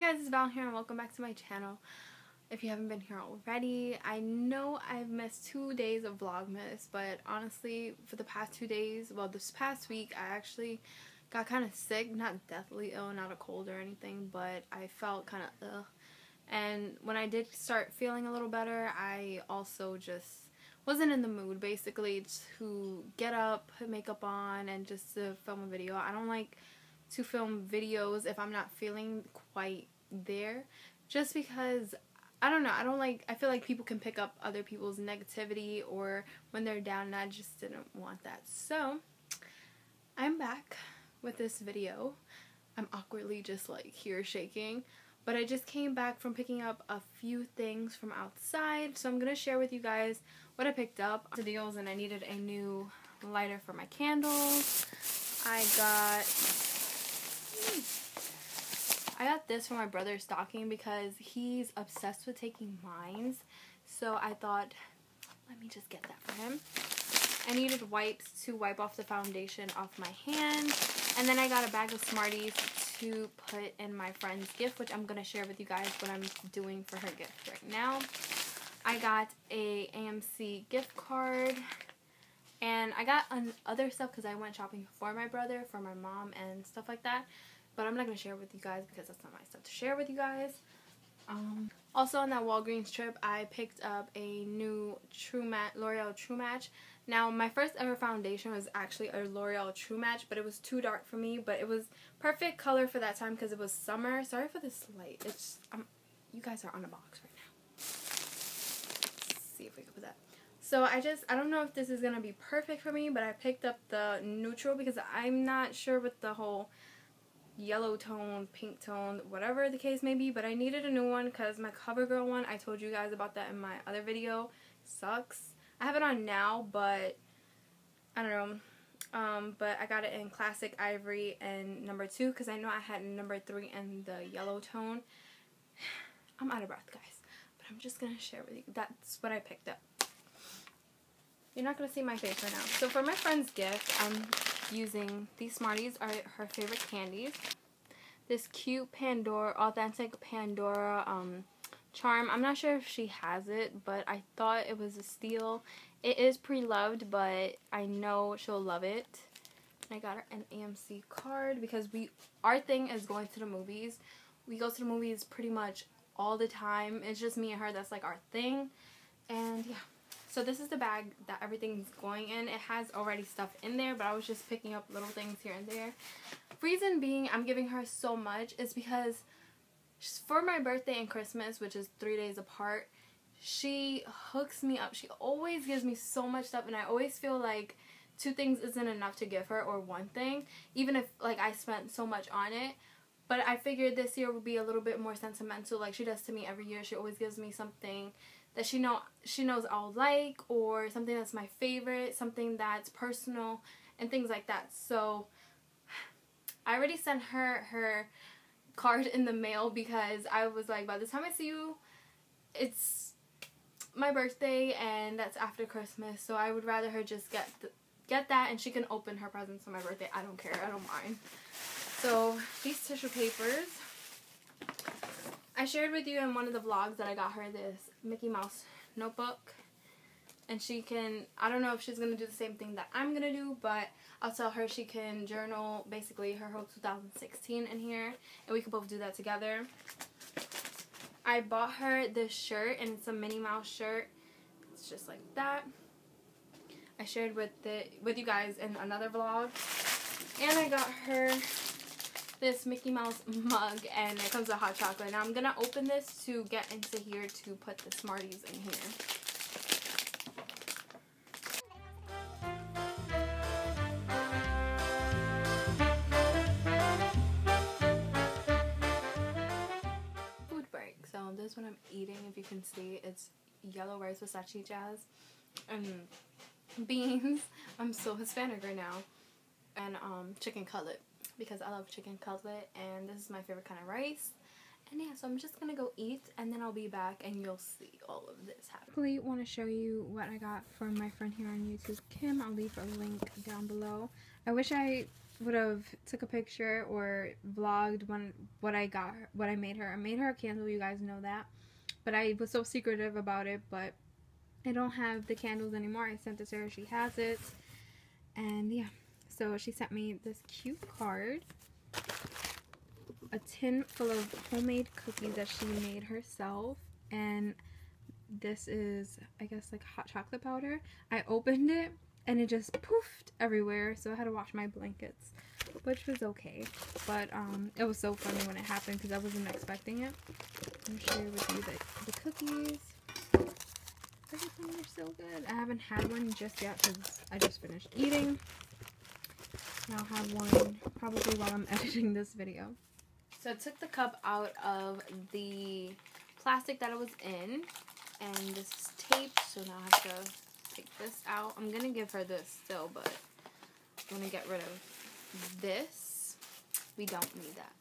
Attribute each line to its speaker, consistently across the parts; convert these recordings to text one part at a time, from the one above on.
Speaker 1: Hey guys, it's Val here and welcome back to my channel. If you haven't been here already, I know I've missed two days of Vlogmas, but honestly, for the past two days, well this past week, I actually got kind of sick, not deathly ill, not a cold or anything, but I felt kind of ugh. And when I did start feeling a little better, I also just wasn't in the mood basically to get up, put makeup on, and just to film a video. I don't like to film videos if I'm not feeling quite there. Just because I don't know I don't like I feel like people can pick up other people's negativity or when they're down and I just didn't want that. So I'm back with this video. I'm awkwardly just like here shaking but I just came back from picking up a few things from outside. So I'm gonna share with you guys what I picked up. The deals and I needed a new lighter for my candles. I got hmm, I got this for my brother's stocking because he's obsessed with taking mines. So I thought, let me just get that for him. I needed wipes to wipe off the foundation off my hand. And then I got a bag of Smarties to put in my friend's gift, which I'm going to share with you guys what I'm doing for her gift right now. I got a AMC gift card. And I got other stuff because I went shopping for my brother, for my mom, and stuff like that but I'm not going to share with you guys because that's not my stuff to share with you guys. Um, also on that Walgreens trip, I picked up a new True Match, L'Oreal True Match. Now, my first ever foundation was actually a L'Oreal True Match, but it was too dark for me, but it was perfect color for that time because it was summer. Sorry for this light. It's, um, you guys are on a box right now. Let's see if we can put that. So I just, I don't know if this is going to be perfect for me, but I picked up the neutral because I'm not sure with the whole yellow tone, pink tone, whatever the case may be. But I needed a new one because my CoverGirl one, I told you guys about that in my other video, sucks. I have it on now, but I don't know. Um, but I got it in classic ivory and number two because I know I had number three in the yellow tone. I'm out of breath, guys. But I'm just going to share with you. That's what I picked up. You're not going to see my face right now. So for my friend's gift, I'm using these Smarties are her favorite candies. This cute Pandora, authentic Pandora um, charm. I'm not sure if she has it, but I thought it was a steal. It is pre-loved, but I know she'll love it. I got her an AMC card because we our thing is going to the movies. We go to the movies pretty much all the time. It's just me and her that's like our thing. And yeah. So this is the bag that everything's going in. It has already stuff in there, but I was just picking up little things here and there. Reason being I'm giving her so much is because for my birthday and Christmas, which is three days apart, she hooks me up. She always gives me so much stuff and I always feel like two things isn't enough to give her or one thing, even if like I spent so much on it. But I figured this year would be a little bit more sentimental like she does to me every year. She always gives me something that she know she knows I'll like or something that's my favorite, something that's personal and things like that. So I already sent her her card in the mail because I was like by the time I see you it's my birthday and that's after Christmas. So I would rather her just get get that and she can open her presents on my birthday. I don't care. I don't mind. So these tissue papers I shared with you in one of the vlogs that I got her this Mickey Mouse notebook. And she can, I don't know if she's going to do the same thing that I'm going to do, but I'll tell her she can journal basically her whole 2016 in here. And we can both do that together. I bought her this shirt, and it's a Minnie Mouse shirt. It's just like that. I shared with the with you guys in another vlog. And I got her this Mickey Mouse mug and it comes with hot chocolate. Now I'm going to open this to get into here to put the Smarties in here. Food break. So this is what I'm eating. If you can see, it's yellow rice with jazz and beans. I'm so Hispanic right now. And um, chicken cutlet because I love chicken cutlet and this is my favorite kind of rice. And yeah, so I'm just to go eat and then I'll be back and you'll see all of this happen. I want to show you what I got from my friend here on YouTube, Kim. I'll leave a link down below. I wish I would have took a picture or vlogged when what I got what I made her. I made her a candle, you guys know that. But I was so secretive about it, but I don't have the candles anymore. I sent it to her, she has it. And yeah, so she sent me this cute card. A tin full of homemade cookies that she made herself. And this is, I guess, like hot chocolate powder. I opened it and it just poofed everywhere so I had to wash my blankets which was okay but um it was so funny when it happened because I wasn't expecting it I'm share with you the, the cookies everything is so good I haven't had one just yet because I just finished eating I'll have one probably while I'm editing this video so I took the cup out of the plastic that it was in and this is taped so now I have to take this out. I'm going to give her this still, but I'm going to get rid of this. We don't need that.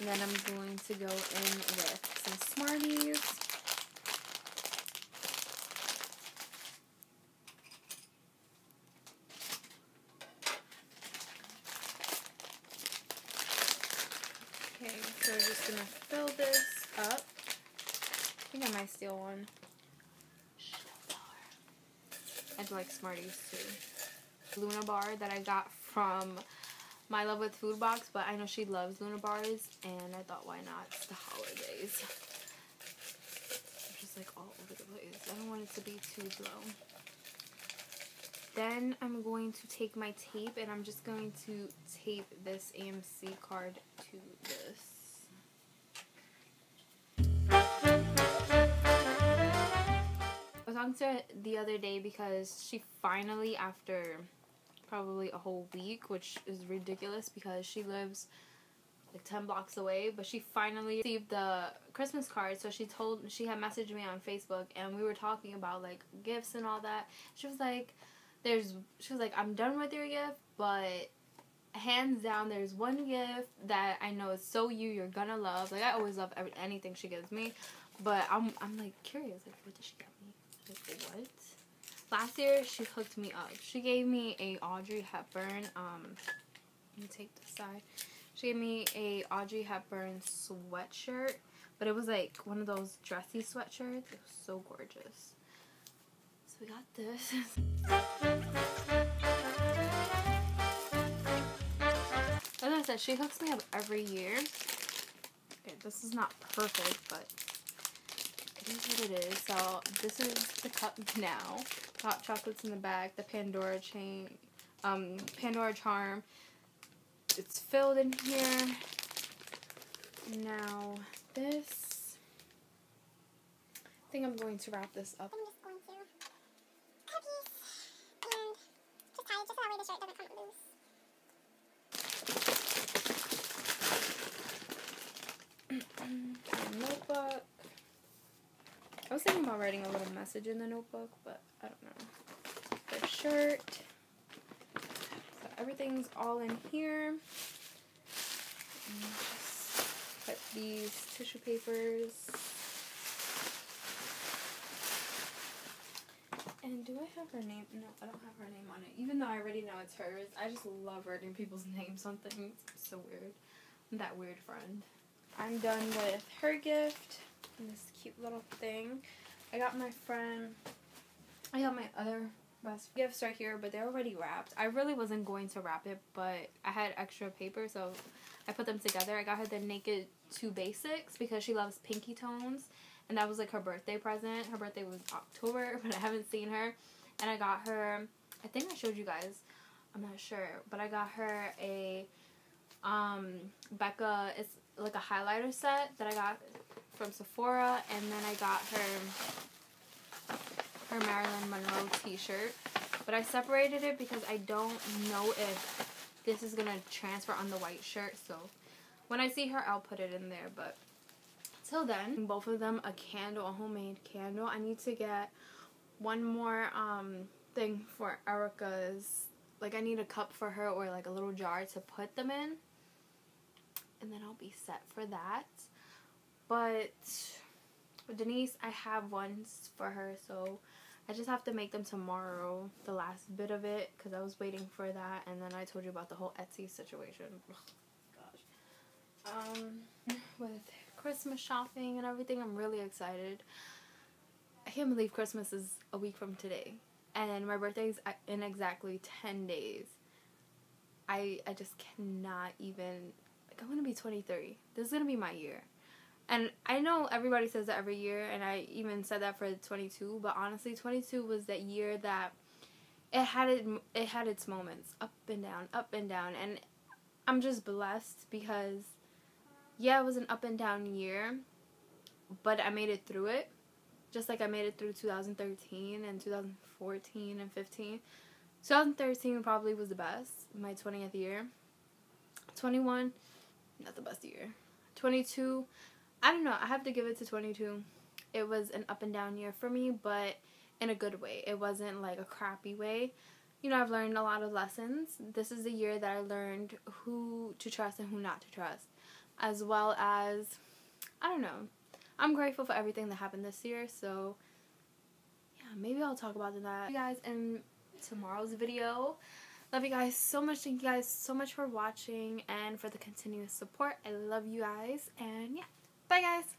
Speaker 1: And then I'm going to go in with some Smarties. Okay, so I'm just going to fill this up. I I steal one. I like Smarties too. Luna bar that I got from My Love with Food Box, but I know she loves Luna bars, and I thought, why not? It's the holidays. I'm just like all over the place. I don't want it to be too low. Then I'm going to take my tape, and I'm just going to tape this AMC card to this. Talking to her the other day because she finally, after probably a whole week, which is ridiculous because she lives like 10 blocks away, but she finally received the Christmas card. So she told, she had messaged me on Facebook and we were talking about like gifts and all that. She was like, there's, she was like, I'm done with your gift, but hands down, there's one gift that I know is so you, you're gonna love. Like, I always love every, anything she gives me, but I'm, I'm like curious, like, what did she get? Like, what? Last year, she hooked me up. She gave me a Audrey Hepburn, um, let me take this side. She gave me a Audrey Hepburn sweatshirt, but it was like one of those dressy sweatshirts. It was so gorgeous. So we got this. As I said, she hooks me up every year. Okay, this is not perfect, but is what it is. So this is the cup now. Hot chocolates in the back. The Pandora chain, um, Pandora charm. It's filled in here. Now this. I think I'm going to wrap this up.
Speaker 2: I'm just going to cut these and just tie it just so that way the shirt doesn't come loose.
Speaker 1: notebook. I was thinking about writing a little message in the notebook, but I don't know. The shirt. So everything's all in here. Put these tissue papers. And do I have her name? No, I don't have her name on it. Even though I already know it's hers. I just love writing people's names on things. It's so weird. I'm that weird friend. I'm done with her gift this cute little thing. I got my friend, I got my other best gifts right here, but they're already wrapped. I really wasn't going to wrap it, but I had extra paper, so I put them together. I got her the Naked 2 Basics because she loves pinky tones, and that was like her birthday present. Her birthday was October, but I haven't seen her. And I got her, I think I showed you guys, I'm not sure, but I got her a um, Becca, it's like a highlighter set that I got from Sephora, and then I got her her Marilyn Monroe t-shirt. But I separated it because I don't know if this is going to transfer on the white shirt. So when I see her, I'll put it in there. But till then, both of them a candle, a homemade candle. I need to get one more um, thing for Erica's. Like I need a cup for her or like a little jar to put them in. And then I'll be set for that. But Denise, I have ones for her, so I just have to make them tomorrow, the last bit of it, because I was waiting for that, and then I told you about the whole Etsy situation. Gosh. Um, with Christmas shopping and everything, I'm really excited. I can't believe Christmas is a week from today, and my birthday is in exactly 10 days. I, I just cannot even, like, I'm gonna be 23. This is gonna be my year. And I know everybody says that every year, and I even said that for 22. But honestly, 22 was that year that it had it it had its moments, up and down, up and down, and I'm just blessed because yeah, it was an up and down year, but I made it through it. Just like I made it through 2013 and 2014 and 15. 2013 probably was the best, my 20th year. 21, not the best year. 22, I don't know. I have to give it to 22. It was an up and down year for me, but in a good way. It wasn't like a crappy way. You know, I've learned a lot of lessons. This is the year that I learned who to trust and who not to trust, as well as, I don't know. I'm grateful for everything that happened this year, so yeah, maybe I'll talk about that. You guys in tomorrow's video. Love you guys so much. Thank you guys so much for watching and for the continuous support. I love you guys, and yeah. Bye, guys.